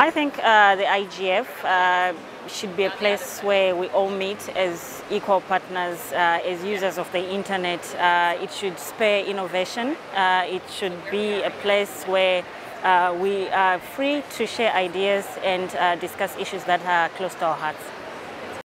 I think uh, the IGF uh, should be a place where we all meet as equal partners, uh, as users of the internet. Uh, it should spur innovation. Uh, it should be a place where uh, we are free to share ideas and discuss issues that are close to our hearts.